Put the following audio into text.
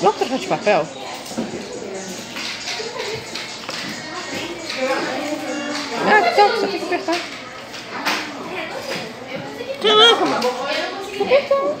Vamos trocar de papel? Ah, então, só tem que apertar. Caraca, mano. Apertou.